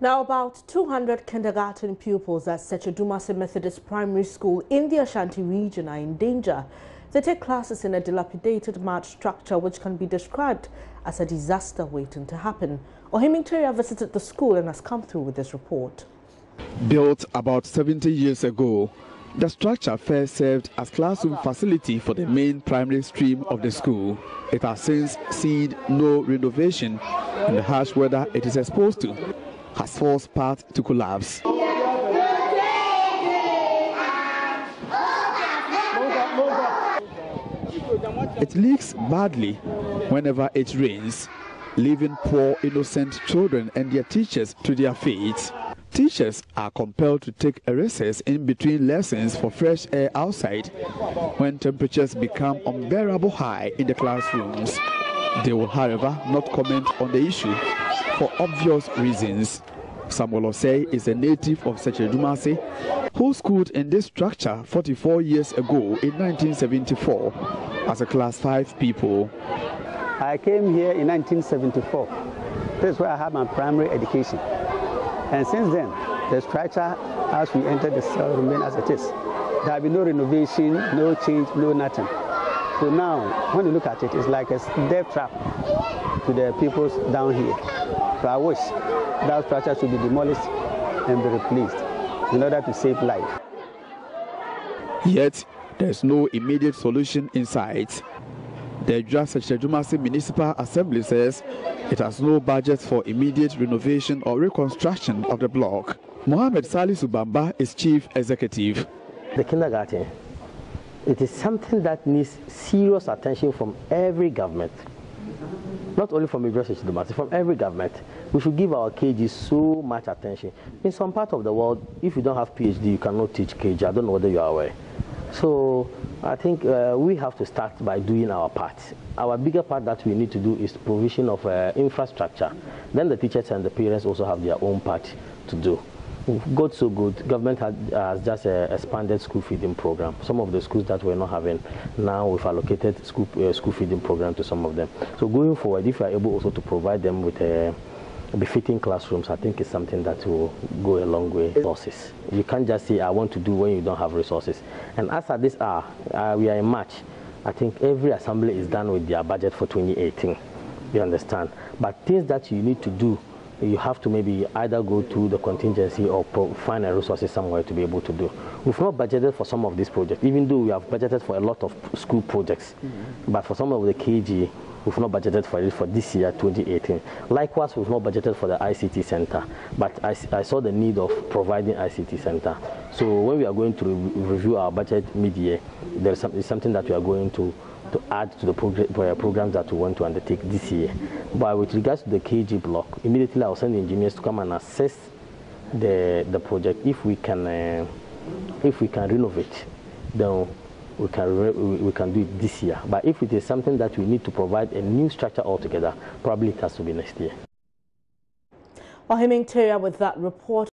Now, about 200 kindergarten pupils at Sekyedumase Methodist Primary School in the Ashanti region are in danger. They take classes in a dilapidated mud structure which can be described as a disaster waiting to happen. Ohiming visited the school and has come through with this report. Built about 70 years ago, the structure first served as classroom facility for the main primary stream of the school. It has since seen no renovation in the harsh weather it is exposed to has forced part to collapse. It leaks badly whenever it rains, leaving poor innocent children and their teachers to their fate. Teachers are compelled to take a recess in between lessons for fresh air outside when temperatures become unbearable high in the classrooms. They will, however, not comment on the issue for obvious reasons. Samuel Osei is a native of Sekyedumase who schooled in this structure 44 years ago in 1974 as a class 5 pupil. I came here in 1974. This is where I had my primary education. And since then, the structure as we entered the cell remained as it is. There have been no renovation, no change, no nothing. So now, when you look at it, it's like a death trap to the people down here. So I wish that structure should be demolished and be replaced in order to save life. Yet, there's no immediate solution in sight. The Sekyedumase Municipal Assembly says it has no budget for immediate renovation or reconstruction of the block. Mohamed Salisu Bamba is chief executive. The kindergarten, it is something that needs serious attention from every government not only from Idris Dumase, from every government. We should give our KG so much attention. In some part of the world, if you don't have PhD, you cannot teach KG. I don't know whether you are aware. So I think uh, we have to start by doing our part. Our bigger part that we need to do is provision of uh, infrastructure. Then the teachers and the parents also have their own part to do good so good. Government has just uh, expanded school feeding program. Some of the schools that we're not having now, we've allocated school uh, school feeding program to some of them. So going forward, if we are able also to provide them with uh, befitting classrooms, I think it's something that will go a long way. Resources. You can't just say, I want to do when you don't have resources. And as at this hour, uh, we are in March. I think every assembly is done with their budget for 2018. You understand? But things that you need to do you have to maybe either go to the contingency or find a resources somewhere to be able to do. We've not budgeted for some of these projects, even though we have budgeted for a lot of school projects. Mm -hmm. But for some of the KG, we've not budgeted for it for this year, 2018. Likewise, we've not budgeted for the ICT center, but I, I saw the need of providing ICT center. So when we are going to re review our budget mid-year, there is some, something that we are going to to add to the progr programs that we want to undertake this year. But with regards to the KG block, immediately I'll send engineers to come and assess the the project. If we can, uh, if we can renovate, then we can we can do it this year. But if it is something that we need to provide a new structure altogether, probably it has to be next year. Ohiming Teria with that report.